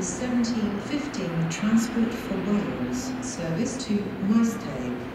1715 Transport for Wales service to Mysteg.